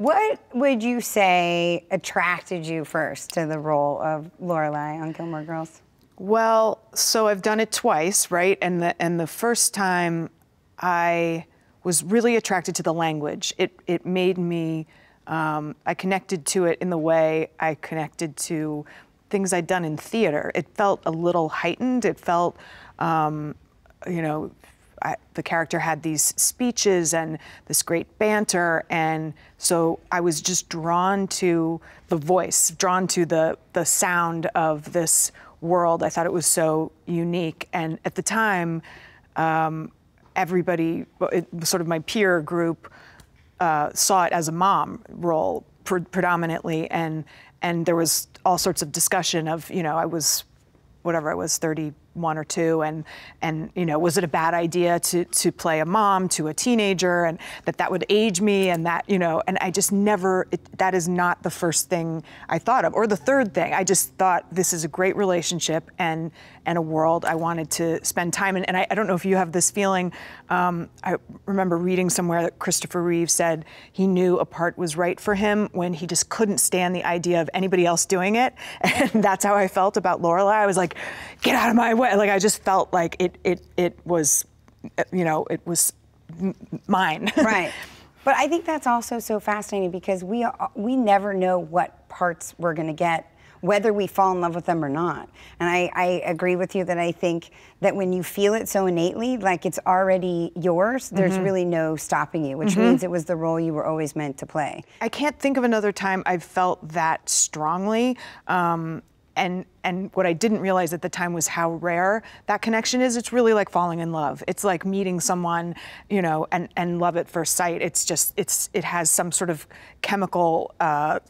What would you say attracted you first to the role of Lorelai on Gilmore Girls? Well, so I've done it twice, right? And the and the first time I was really attracted to the language. It it made me um, I connected to it in the way I connected to things I'd done in theater. It felt a little heightened. It felt, um, you know, I, the character had these speeches and this great banter, and so I was just drawn to the voice, drawn to the the sound of this world. I thought it was so unique, and at the time, um, everybody, it, sort of my peer group, uh, saw it as a mom role pre- predominantly, and and there was all sorts of discussion of you know I was whatever I was 30 one or two and and you know was it a bad idea to to play a mom to a teenager and that that would age me and that you know and I just never it, that is not the first thing I thought of. Or the third thing I just thought this is a great relationship and and a world I wanted to spend time in. And I, I don't know if you have this feeling um, I remember reading somewhere that Christopher Reeve said he knew a part was right for him when he just couldn't stand the idea of anybody else doing it. And that's how I felt about Lorelai. I was like get out of my way like I just felt like it it it was, you know, it was mine. right. But I think that's also so fascinating because we are, we never know what parts we're going to get whether we fall in love with them or not. And I, I, agree with you that I think that when you feel it so innately, like it's already yours, there's mm-hmm. really no stopping you, which mm-hmm. means it was the role you were always meant to play. I can't think of another time I've felt that strongly. Um, and and what I didn't realize at the time was how rare that connection is. It's really like falling in love. It's like meeting someone, you know, and and love at first sight. It's just it's it has some sort of chemical uh,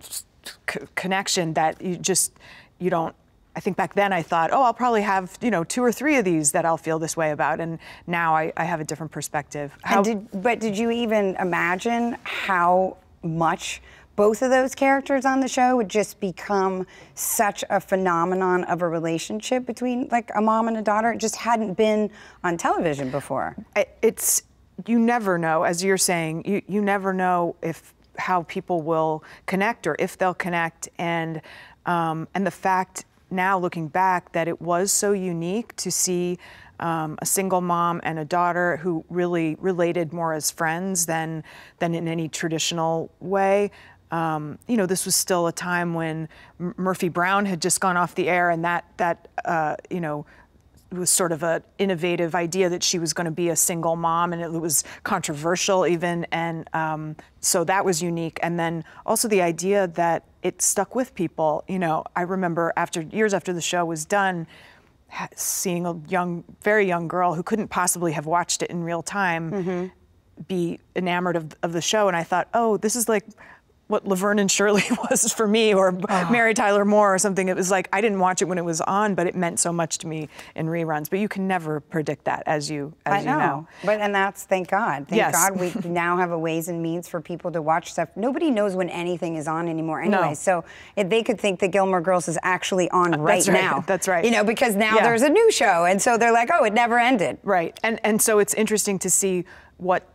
c- connection that you just you don't. I think back then I thought, oh, I'll probably have you know two or three of these that I'll feel this way about, and now I, I have a different perspective. How, did, but did you even imagine how much? Both of those characters on the show would just become such a phenomenon of a relationship between like a mom and a daughter. It just hadn't been on television before. It's you never know, as you're saying, you, you never know if how people will connect or if they'll connect and um, and the fact now looking back that it was so unique to see um, a single mom and a daughter who really related more as friends than than in any traditional way um, you know, this was still a time when M- Murphy Brown had just gone off the air, and that that uh, you know was sort of an innovative idea that she was going to be a single mom, and it was controversial even, and um, so that was unique. And then also the idea that it stuck with people. You know, I remember after years after the show was done, seeing a young, very young girl who couldn't possibly have watched it in real time. Mm-hmm. Be enamored of, of the show, and I thought, oh, this is like what Laverne and Shirley was for me, or oh. Mary Tyler Moore, or something. It was like I didn't watch it when it was on, but it meant so much to me in reruns. But you can never predict that, as you as I know. you know. But and that's thank God. Thank yes. God we now have a ways and means for people to watch stuff. Nobody knows when anything is on anymore, anyway. No. So if they could think that Gilmore Girls is actually on right, that's right now. That's right. You know, because now yeah. there's a new show, and so they're like, oh, it never ended. Right. And and so it's interesting to see what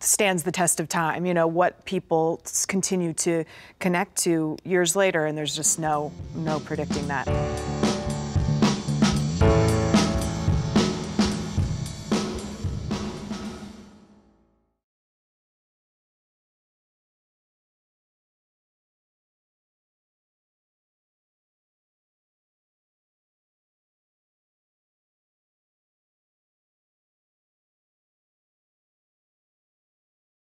stands the test of time, you know, what people continue to connect to years later, and there's just no, no predicting that.